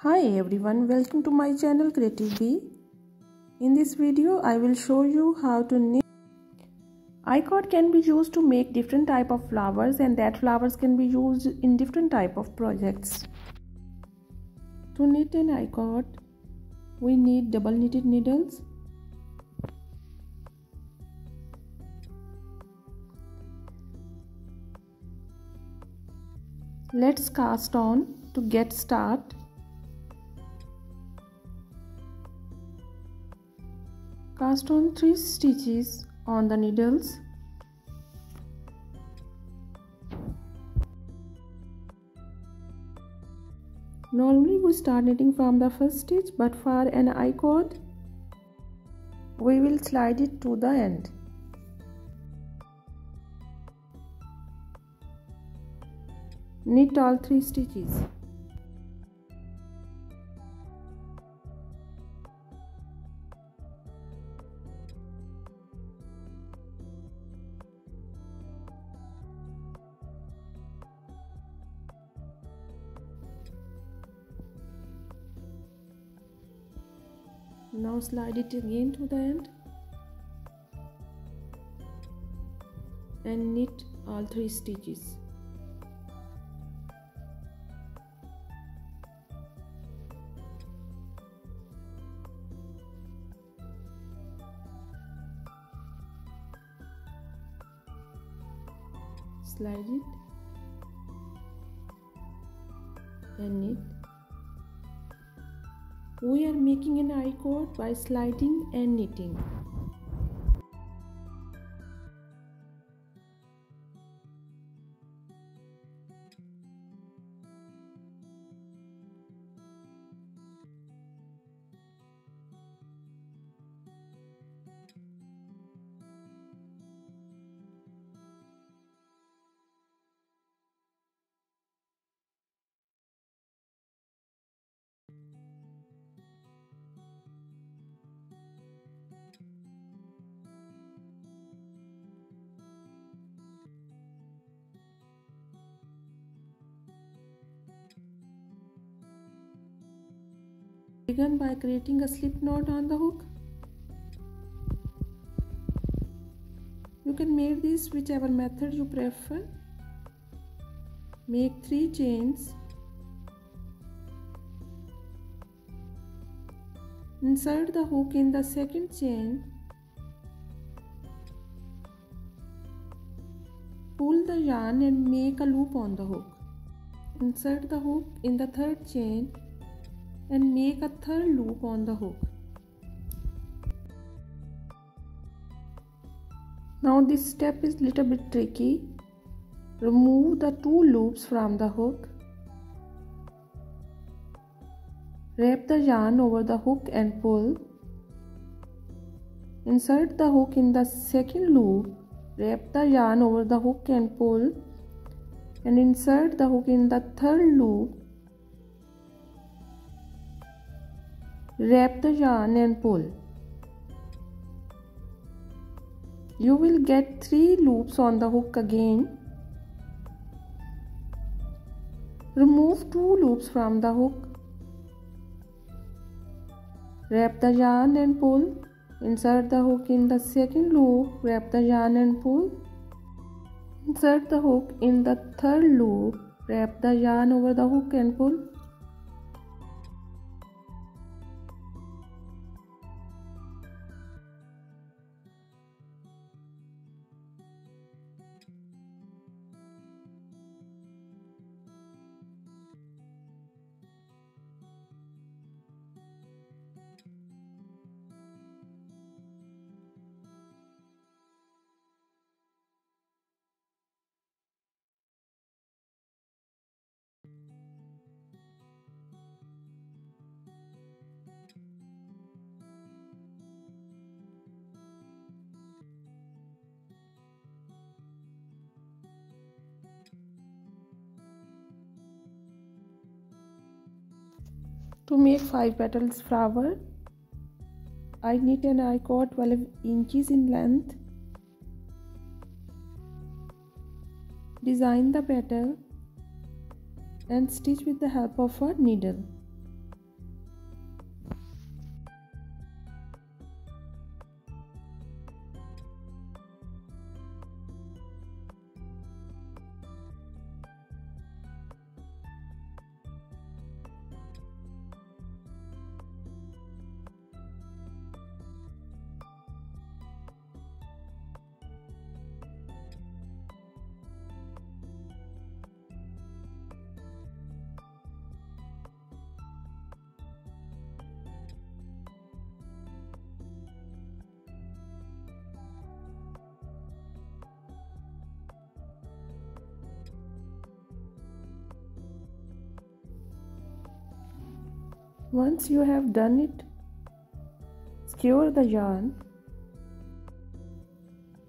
Hi everyone, welcome to my channel Creative Bee. In this video, I will show you how to knit. I-cord can be used to make different type of flowers and that flowers can be used in different type of projects. To knit an I-cord, we need double knitted needles, let's cast on to get start cast on 3 stitches on the needles. Normally we start knitting from the first stitch but for an I-cord we will slide it to the end. Knit all three stitches now slide it again to the end. And knit all three stitches. Slide it. And knit we are making an I-cord by sliding and knitting Begin by creating a slip knot on the hook. You can make this whichever method you prefer. Make 3 chains. Insert the hook in the second chain. Pull the yarn and make a loop on the hook. Insert the hook in the third chain and make a third loop on the hook. Now this step is little bit tricky. Remove the two loops from the hook. Wrap the yarn over the hook and pull. Insert the hook in the second loop. Wrap the yarn over the hook and pull. And insert the hook in the third loop Wrap the yarn and pull. You will get 3 loops on the hook again. Remove 2 loops from the hook. Wrap the yarn and pull. Insert the hook in the second loop. Wrap the yarn and pull. Insert the hook in the third loop. Wrap the yarn over the hook and pull. To make 5 petals flower, I knit an I-cord 12 inches in length. Design the petal and stitch with the help of a needle. Once you have done it secure the yarn.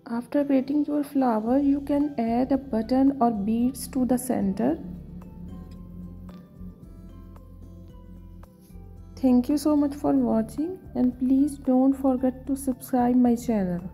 After creating your flower you can add a button or beads to the center. Thank you so much for watching and please don't forget to subscribe my channel